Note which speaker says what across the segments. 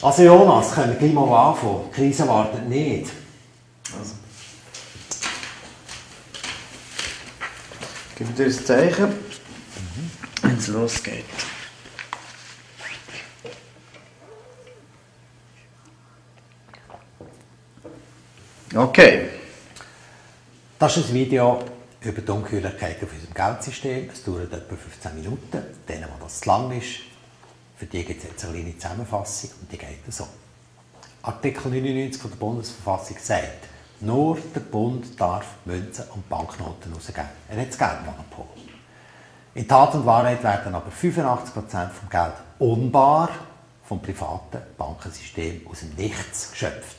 Speaker 1: Also Jonas, können wir gleich mal anfangen. Die Krise wartet nicht.
Speaker 2: Also. Gib dir ein Zeichen, wenn es losgeht. Okay.
Speaker 1: Das ist ein Video über die Ungeheuerlichkeit auf unserem Geldsystem. Es dauert etwa 15 Minuten. Denen, wo das zu lang ist, für die gibt es jetzt eine kleine Zusammenfassung und die geht so. Artikel 99 der Bundesverfassung sagt, nur der Bund darf Münzen und Banknoten rausgeben. Er hat das Geldmonopol. In Tat und Wahrheit werden aber 85% vom Geld unbar vom privaten Bankensystem aus dem Nichts geschöpft.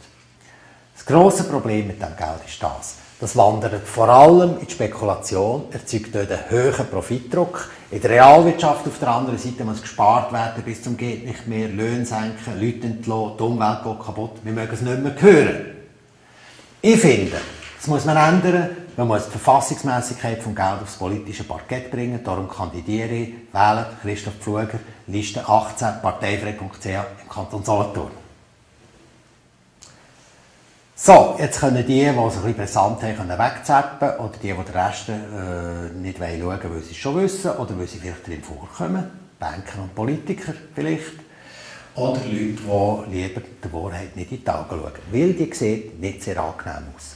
Speaker 1: Das grosse Problem mit dem Geld ist das. Das wandert vor allem in die Spekulation, erzeugt dort einen hohen Profitdruck. In der Realwirtschaft auf der anderen Seite muss gespart werden bis zum geht nicht mehr, Löhne senken, Leute entlassen, die Umwelt geht kaputt. Wir mögen es nicht mehr hören. Ich finde, das muss man ändern. Man muss die Verfassungsmäßigkeit vom Geld aufs politische Parkett bringen. Darum kandidiere ich, wähle Christoph Pfluger, Liste 18, parteifrei.ch im Kanton Solothurn. So, jetzt können die, die es ein bisschen haben, wegzappen oder die, die den Rest äh, nicht schauen wollen, weil sie es schon wissen oder weil sie vielleicht drin vorkommen. Banker und Politiker vielleicht. Oder Leute, die lieber der Wahrheit nicht in die Augen schauen. Weil die sieht nicht sehr angenehm aus.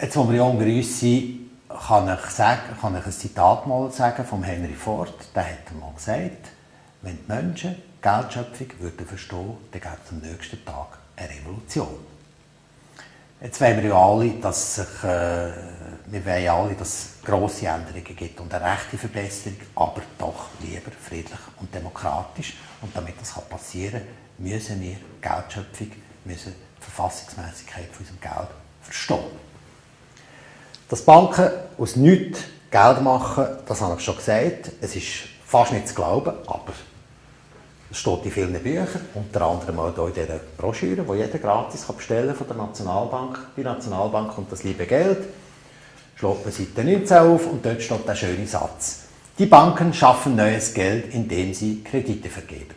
Speaker 1: Jetzt, wo wir ja unter sind, kann ich, sagen, kann ich ein Zitat mal sagen von Henry Ford. Der hat mal gesagt, wenn die Menschen Geldschöpfung würden verstehen, dann gäbe es am nächsten Tag eine Revolution. Jetzt wollen wir ja alle, dass sich, äh, wir wollen alle, dass es grosse Änderungen gibt und eine rechte Verbesserung, aber doch lieber friedlich und demokratisch. Und damit das passieren kann, müssen wir Geldschöpfung, müssen die Verfassungsmäßigkeit von unserem Geld verstehen. Dass Banken aus nichts Geld machen, das habe ich schon gesagt. Es ist fast nicht zu glauben, aber es steht in vielen Büchern, unter anderem auch in dieser Broschüre, die jeder gratis bestellen von der Nationalbank. Die Nationalbank und das liebe Geld. Schlägt man Seite 19 auf und dort steht der schöne Satz. Die Banken schaffen neues Geld, indem sie Kredite vergeben.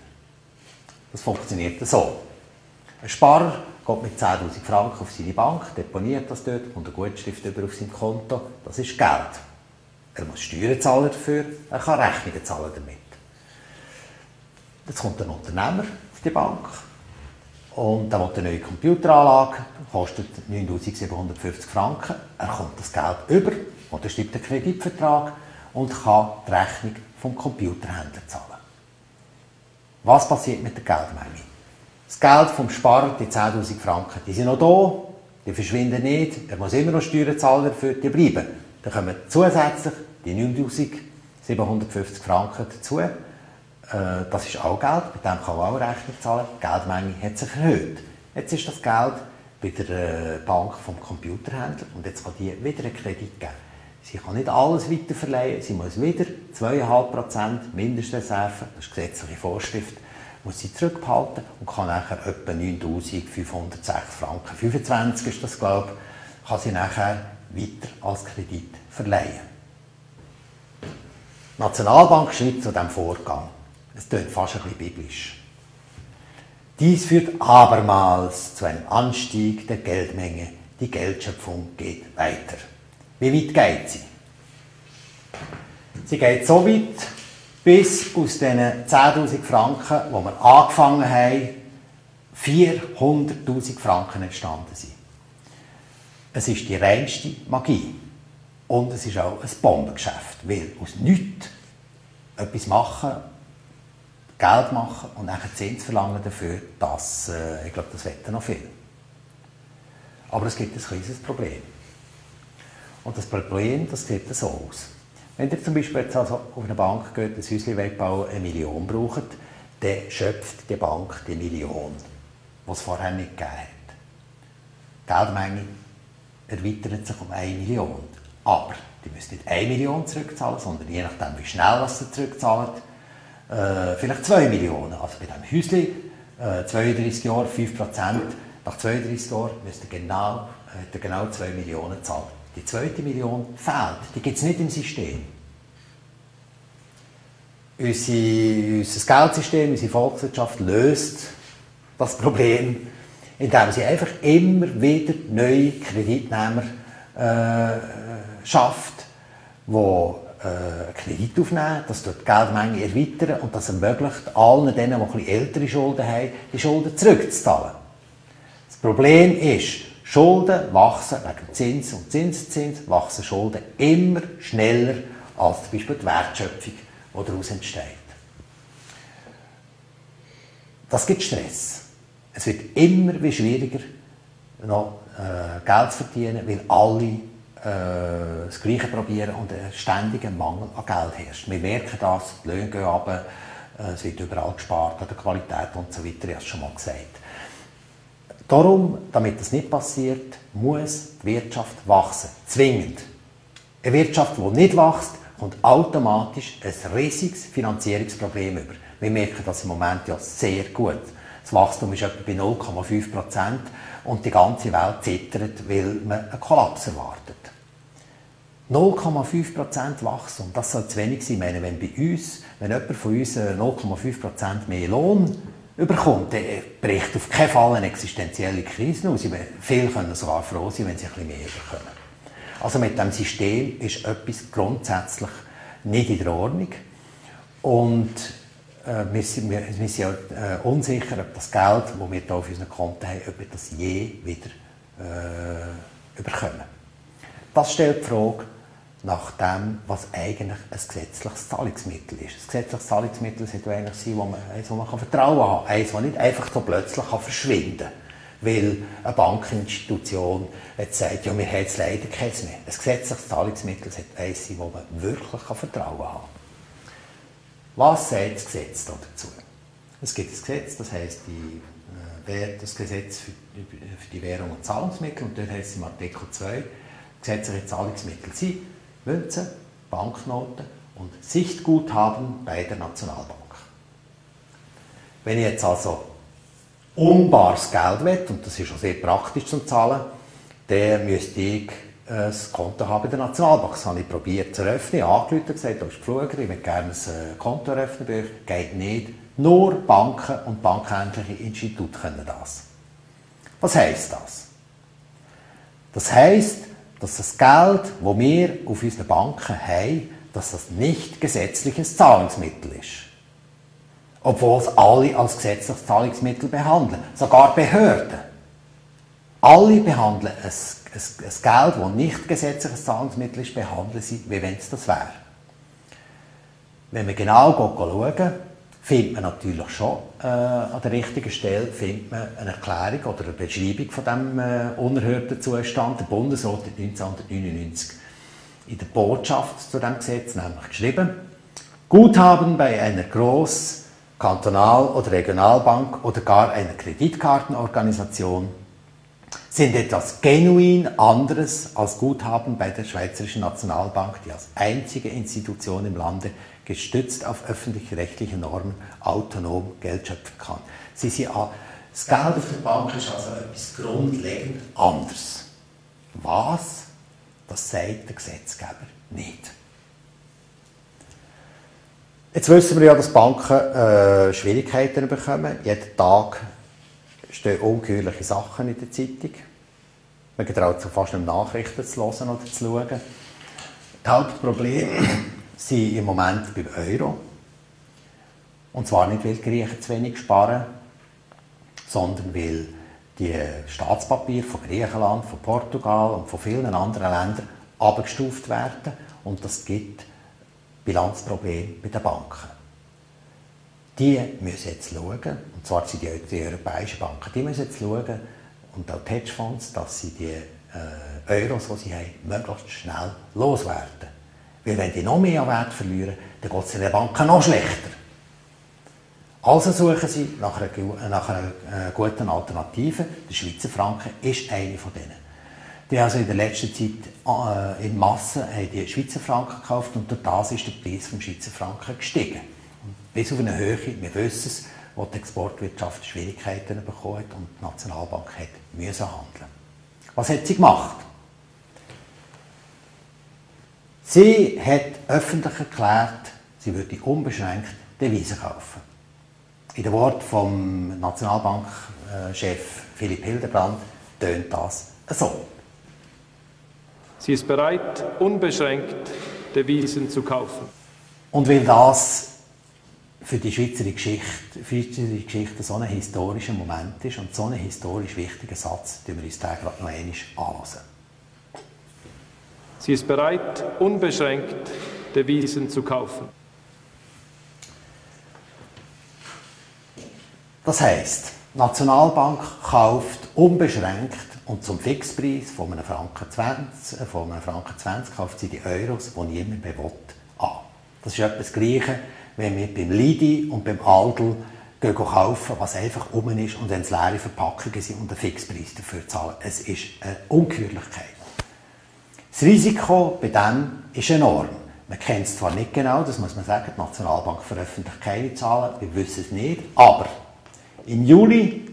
Speaker 1: Das funktioniert so. Ein Sparer geht mit 10'000 Franken auf seine Bank, deponiert das dort und eine Gutschrift über auf sein Konto. Das ist Geld. Er muss Steuern zahlen dafür, er kann Rechnungen zahlen damit. Jetzt kommt ein Unternehmer auf die Bank und der will eine neue Computeranlage, kostet 9750 Franken. Er kommt das Geld über, unterschreibt einen Kreditvertrag und kann die Rechnung vom Computerhändler zahlen. Was passiert mit der Geldmenge? Das Geld vom Sparer, die 10'000 Franken, die sind noch da, die verschwinden nicht, er muss immer noch Steuern zahlen dafür, die bleiben. Dann kommen zusätzlich die 9750 Franken dazu äh, das ist auch Geld, mit dem kann man auch Rechnung zahlen. Die Geldmenge hat sich erhöht. Jetzt ist das Geld bei der äh, Bank vom Computerhändler und jetzt kann die wieder einen Kredit geben. Sie kann nicht alles weiterverleihen, sie muss wieder 2,5% Mindestreserve, das ist gesetzliche Vorschrift, muss sie zurückbehalten und kann nachher etwa 9'506 Franken, 25 ist das glaube ich, kann sie nachher weiter als Kredit verleihen. Die Nationalbank schreibt zu diesem Vorgang. Es klingt fast ein bisschen biblisch. Dies führt abermals zu einem Anstieg der Geldmenge. Die Geldschöpfung geht weiter. Wie weit geht sie? Sie geht so weit, bis aus diesen 10.000 Franken, die wir angefangen haben, 400.000 Franken entstanden sind. Es ist die reinste Magie. Und es ist auch ein Bombengeschäft, weil aus nichts etwas machen Geld machen und nachher Zins verlangen dafür, das, äh, ich glaube, das wetten noch viel. Aber es gibt ein kleines Problem. Und das Problem, das sieht so aus. Wenn ihr zum Beispiel jetzt also auf eine Bank geht, ein Häuschen bauen, eine Million braucht, dann schöpft die Bank die Million, die es vorher nicht gegeben hat. Die Geldmenge erweitert sich um eine Million. Aber die müssen nicht eine Million zurückzahlen, sondern je nachdem, wie schnell sie zurückzahlen, äh, vielleicht 2 Millionen. Also bei diesem Häuschen, äh, 32 Jahre, 5 Prozent. Nach 32 Jahren müsst ihr genau, äh, genau 2 Millionen zahlen. Die zweite Million fehlt. Die gibt es nicht im System. unsere, unser Geldsystem, unsere Volkswirtschaft löst das Problem, indem sie einfach immer wieder neue Kreditnehmer äh, schafft, die äh, Kredit aufnehmen, dass dort die Geldmenge erweitern und das ermöglicht allen denen, die etwas ältere Schulden haben, die Schulden zurückzuzahlen. Das Problem ist, Schulden wachsen wegen Zins und Zinszins, wachsen Schulden immer schneller als zum Beispiel die Wertschöpfung, die daraus entsteht. Das gibt Stress. Es wird immer wie schwieriger, noch äh, Geld zu verdienen, weil alle äh, das Gleiche probieren und ein ständiger Mangel an Geld herrscht. Wir merken das, die Löhne gehen runter, äh, es wird überall gespart an der Qualität und so weiter, ich habe es schon mal gesagt. Darum, damit das nicht passiert, muss die Wirtschaft wachsen. Zwingend. Eine Wirtschaft, die nicht wächst, kommt automatisch ein riesiges Finanzierungsproblem über. Wir merken das im Moment ja sehr gut. Das Wachstum ist etwa bei 0,5 Prozent und die ganze Welt zittert, weil man einen Kollaps erwartet. 0,5% Wachstum, das soll zu wenig sein. Meine, wenn bei uns, wenn jemand von uns 0,5% mehr Lohn überkommt, dann bricht auf keinen Fall eine existenzielle Krise aus. Viele können sogar froh sein, wenn sie ein bisschen mehr bekommen. Also mit dem System ist etwas grundsätzlich nicht in der Ordnung. Und äh, wir, sind, wir, wir sind ja äh, unsicher, ob das Geld, das wir hier auf unseren Konten haben, ob wir das je wieder äh, überkommen. Das stellt die Frage nach dem, was eigentlich ein gesetzliches Zahlungsmittel ist. Ein gesetzliches Zahlungsmittel sollte eigentlich sein, wo man, eins, wo man kann Vertrauen haben kann. Eins, das nicht einfach so plötzlich kann verschwinden kann. Weil eine Bankinstitution jetzt sagt, ja, wir haben jetzt leider keins mehr. Ein gesetzliches Zahlungsmittel sollte eins sein, wo man wirklich Vertrauen haben kann. Was sagt das Gesetz dazu? Es gibt ein Gesetz, das heisst die, äh, das Gesetz für, für die Währung und Zahlungsmittel und dort heißt es im Artikel 2, gesetzliche Zahlungsmittel sind Münzen, Banknoten und Sichtguthaben bei der Nationalbank. Wenn ich jetzt also unbares Geld will, und das ist schon sehr praktisch zum Zahlen, dann müsste ich ein Konto haben bei der Nationalbank. Das habe ich probiert zu eröffnen, habe angerufen gesagt, da ist Pfluger, ich möchte gerne ein Konto eröffnen bei euch. Geht nicht. Nur Banken und bankähnliche Institute können das. Was heisst das? Das heisst, dass das Geld, das wir auf unseren Banken haben, dass das nicht gesetzliches Zahlungsmittel ist. Obwohl es alle als gesetzliches Zahlungsmittel behandeln. Sogar Behörden. Alle behandeln ein, ein, ein Geld, das nicht gesetzliches Zahlungsmittel ist, behandeln sie, wie wenn es das wäre. Wenn wir genau schauen, findet man natürlich schon äh, an der richtigen Stelle findet man eine Erklärung oder eine Beschreibung von dem äh, unerhörten Zustand. Der Bundesrat hat 1999 in der Botschaft zu dem Gesetz nämlich geschrieben, Guthaben bei einer Groß-, Kantonal- oder Regionalbank oder gar einer Kreditkartenorganisation sind etwas genuin anderes als Guthaben bei der Schweizerischen Nationalbank, die als einzige Institution im Lande gestützt auf öffentlich-rechtliche Normen autonom Geld schöpfen kann. Sie sind das Geld auf der Bank ist also etwas grundlegend anderes. Was? Das sagt der Gesetzgeber nicht. Jetzt wissen wir ja, dass Banken äh, Schwierigkeiten bekommen. Jeden Tag stehen ungeheuerliche Sachen in der Zeitung. Man getraut sich fast nicht Nachrichten zu hören oder zu schauen. Das Hauptproblem sind im Moment beim Euro. Und zwar nicht, weil die Griechen zu wenig sparen, sondern weil die Staatspapiere von Griechenland, von Portugal und von vielen anderen Ländern abgestuft werden. Und das gibt Bilanzprobleme bei den Banken. Die müssen jetzt schauen, und zwar sind die, die europäischen Banken, die müssen jetzt schauen, und auch die Hedgefonds, dass sie die äh, Euros, die sie haben, möglichst schnell loswerden. Weil wenn die noch mehr Wert verlieren, dann geht es den Banken noch schlechter. Also suchen sie nach einer, nach einer äh, guten Alternative. Der Schweizer Franken ist eine von denen. Die also in der letzten Zeit äh, in Massen haben die Schweizer Franken gekauft und durch das ist der Preis des Schweizer Franken gestiegen. Bis auf eine Höhe, wir wissen es, wo die Exportwirtschaft Schwierigkeiten bekommen hat und die Nationalbank hat müssen handeln. Was hat sie gemacht? Sie hat öffentlich erklärt, sie würde unbeschränkt Devisen kaufen. In den Worten vom Nationalbankchef Philipp Hildebrand tönt das so.
Speaker 3: Sie ist bereit, unbeschränkt Devisen zu kaufen.
Speaker 1: Und weil das für die Schweizer Geschichte, für die Schweizer Geschichte so ein historischer Moment ist und so ein historisch wichtiger Satz, den wir uns da gerade noch einmal anhören.
Speaker 3: Sie ist bereit, unbeschränkt Devisen zu kaufen.
Speaker 1: Das heisst, die Nationalbank kauft unbeschränkt und zum Fixpreis von einem Franken 20, äh, von einem Franken 20 kauft sie die Euros, die niemand mehr will, an. Das ist etwas das Gleiche, wenn wir beim Lidi und beim Aldl gehen kaufen, was einfach um ist und wenn es leere Verpackungen sind und einen Fixpreis dafür zahlen. Es ist eine Ungeheuerlichkeit. Das Risiko bei dem ist enorm. Man kennt es zwar nicht genau, das muss man sagen, die Nationalbank veröffentlicht keine Zahlen, wir wissen es nicht, aber im Juli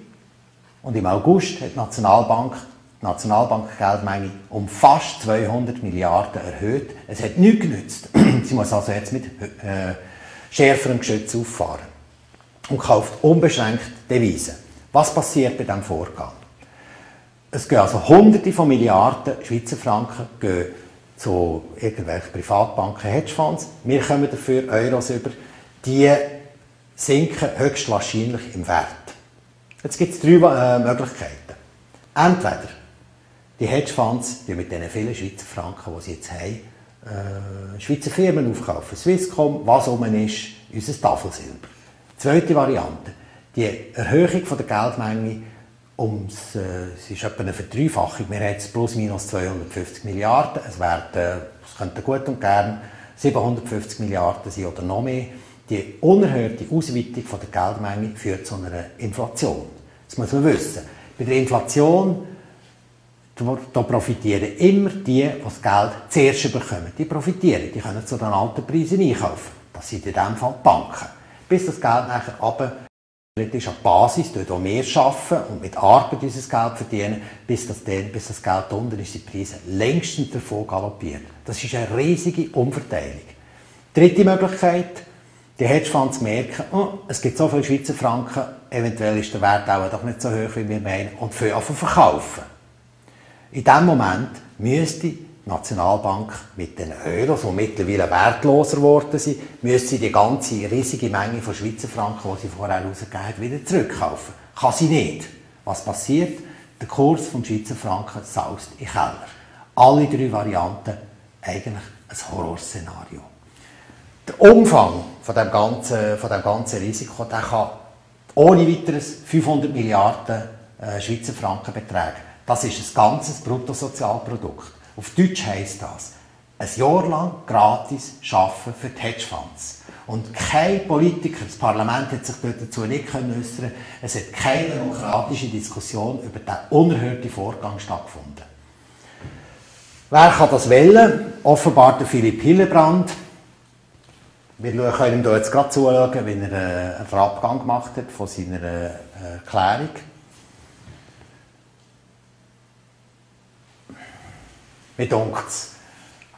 Speaker 1: und im August hat die Nationalbank die Nationalbankgeldmenge um fast 200 Milliarden erhöht. Es hat nichts genützt. Sie muss also jetzt mit äh, schärferem Geschütz auffahren und kauft unbeschränkt Devisen. Was passiert bei diesem Vorgang? Es gehen also Hunderte von Milliarden Schweizer Franken gehen zu irgendwelchen Privatbanken, Hedgefonds. Wir kommen dafür Euros über. Die sinken höchstwahrscheinlich im Wert. Jetzt gibt es drei äh, Möglichkeiten. Entweder die Hedgefonds die mit den vielen Schweizer Franken, die sie jetzt haben, äh, Schweizer Firmen aufkaufen. Swisscom, was um ist, unser Tafelsilber. Zweite Variante. Die Erhöhung von der Geldmenge ums, äh, es ist etwa eine Verdreifachung. Wir haben jetzt plus minus 250 Milliarden. Es werden, äh, es könnten gut und gern 750 Milliarden sein oder noch mehr. Die unerhörte Ausweitung von der Geldmenge führt zu einer Inflation. Das muss man wissen. Bei der Inflation da profitieren immer die, die das Geld zuerst bekommen. Die profitieren, die können zu den alten Preisen einkaufen. Das sind in diesem Fall Banken. Bis das Geld nachher aber ist an die Basis, dort wo wir arbeiten und mit Arbeit unser Geld verdienen, bis das, dann, bis das Geld unten ist, die Preise längstens davon galoppieren. Das ist eine riesige Umverteilung. Dritte Möglichkeit, die Hedgefonds merken, oh, es gibt so viele Schweizer Franken, eventuell ist der Wert auch doch nicht so hoch, wie wir meinen, und fangen an verkaufen. In diesem Moment müsste die Nationalbank mit den Euros, die mittlerweile wertloser geworden sind, müsste die ganze riesige Menge von Schweizer Franken, die sie vorher rausgegeben hat, wieder zurückkaufen. Kann sie nicht. Was passiert? Der Kurs des Schweizer Franken saust in den Keller. Alle drei Varianten eigentlich ein Horrorszenario. Der Umfang von dem ganzen, von dem ganzen Risiko der kann ohne weiteres 500 Milliarden äh, Schweizer Franken betragen. Das ist ein ganzes Bruttosozialprodukt. Auf Deutsch heisst das, ein Jahr lang gratis arbeiten für die Hedgefonds. Und kein Politiker, das Parlament hat sich dazu nicht äußern es hat keine demokratische Diskussion über diesen unerhörten Vorgang stattgefunden. Wer kann das wählen? Offenbar der Philipp Hillebrand. Wir können ihm jetzt gerade zuschauen, wie er äh, einen Abgang gemacht hat von seiner äh, Erklärung. Mir denkt es,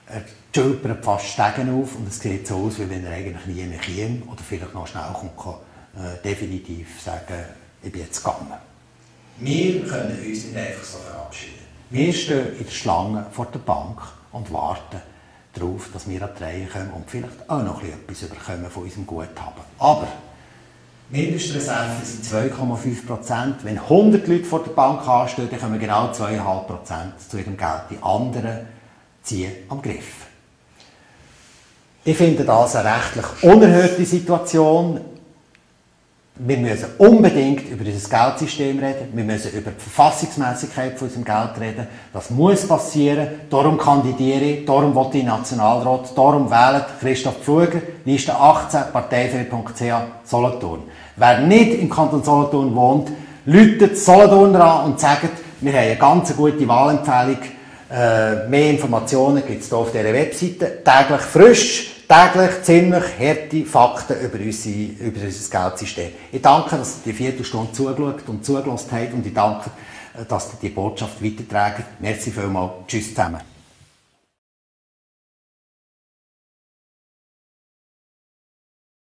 Speaker 1: er stülpert fast Stegen auf und es sieht so aus, wie wenn er eigentlich nie mehr käme oder vielleicht noch schnell kommt, kann, äh, definitiv sagen, ich bin jetzt gegangen. Wir können uns nicht einfach so verabschieden. Wir stehen in der Schlange vor der Bank und warten darauf, dass wir an die Reihe kommen und vielleicht auch noch etwas überkommen von unserem Guthaben. Aber Mindestreserve sind 2,5 Prozent. Wenn 100 Leute vor der Bank anstehen, dann kommen genau 2,5 Prozent zu ihrem Geld. Die anderen ziehen am Griff. Ich finde das eine rechtlich unerhörte Situation. Wir müssen unbedingt über dieses Geldsystem reden. Wir müssen über die Verfassungsmäßigkeit von unserem Geld reden. Das muss passieren. Darum kandidiere ich, darum wollte ich Nationalrat, darum wählen Christoph Pfluger, Liste 18, parteifrei.ch, Solothurn. Wer nicht im Kanton Solothurn wohnt, läutet Solothurn an und sagt, wir haben eine ganz gute Wahlempfehlung. Äh, mehr Informationen gibt es hier auf dieser Webseite. Täglich frisch, täglich ziemlich harte Fakten über, unsere, über unser Geldsystem. Ich danke, dass ihr die Viertelstunde zugeschaut und zugelassen habt und ich danke, dass ihr die Botschaft weitertragen. Merci vielmals. Tschüss zusammen.